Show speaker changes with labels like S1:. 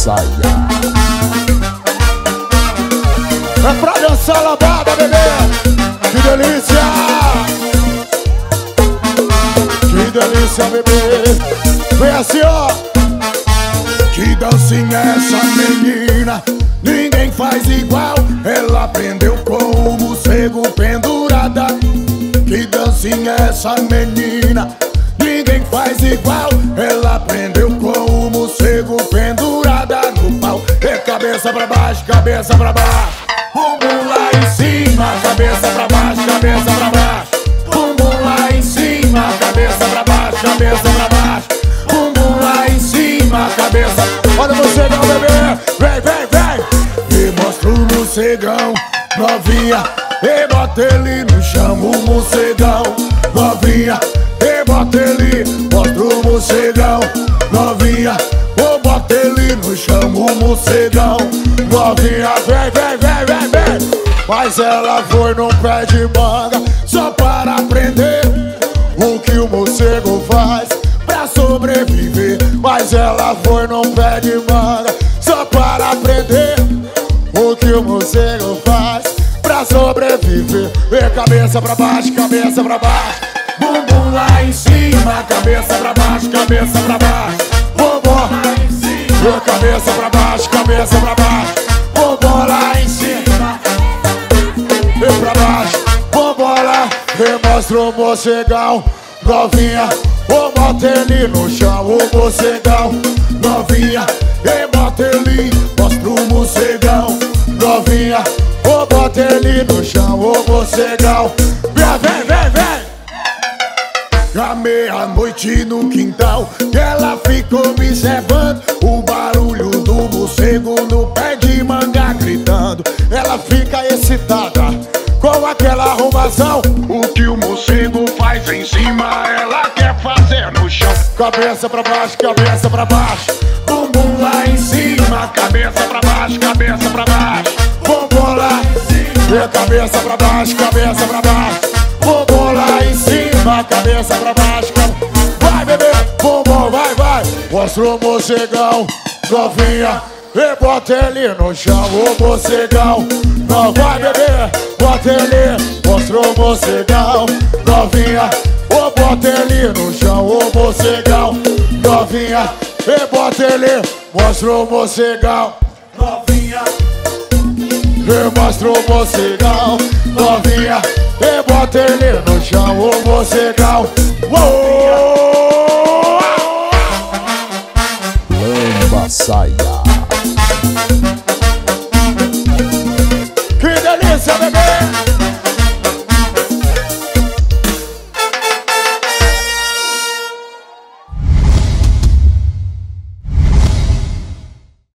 S1: saia.
S2: É pra dançar lambada, bebê. Que delícia. Que delícia, bebê. Vem assim, ó. Que dancinha é essa menina? Ninguém faz igual. Ela prendeu com o morcego pendurada. Que dancinha é essa menina? Ninguém faz igual. Cabeça pra baixo, cabeça pra baixo. Bumbum lá em cima, cabeça pra baixo, cabeça pra baixo. Bumbum lá em cima, cabeça pra baixo, cabeça pra baixo. Bumbum lá em cima, cabeça. Olha você não bebê, vem, vem, vem. E mostra o morcegão, novinha. E bota ele no chão, o morcegão, novinha. E bota ele, mostra o morcegão, novinha. Ou bota o novinha. Vem, vem, vem, vem, vem. Mas ela foi num pé de manga só para aprender o que o morcego faz pra sobreviver. Mas ela foi num pé de manga só para aprender o que o morcego faz pra sobreviver. E cabeça pra baixo, cabeça pra baixo. Bumbum lá em cima, cabeça pra baixo, cabeça pra baixo. Bumbum e cabeça pra baixo, cabeça pra baixo. Bumbum lá em cima. E pra baixo, vambora. E mostra o morcegão, novinha Ô bota ele no chão, o morcegão. Novinha, e bota ele Mostra o morcegão, novinha Ô bota ele no chão, o morcegão. Vem, vem, vem, vem à meia-noite no quintal Ela ficou observando O barulho do morcego no pé de manga gritando. Ela fica excitada com aquela arrumação. O que o morcego faz em cima Ela quer fazer no chão. Cabeça pra baixo, cabeça pra baixo. Bumbum lá em cima Cabeça pra baixo, cabeça pra baixo. Bumbum lá em cima Cabeça pra baixo, cabeça pra baixo cabeça pra baixo Vai, bebê, bumbum, vai, vai. Mostra o morcegão, novinha. E bota ele no chão, o morcegão. Não vai, bebê, bota ele. Mostra o morcegão, novinha. Ô, bota ele no chão, o morcegão. Novinha, e bota ele. Mostra o morcegão, novinha. E mostra o morcegão Novinha Ele no chão O morcegão Uou!
S1: Lamba saia.
S2: Que delícia, bebê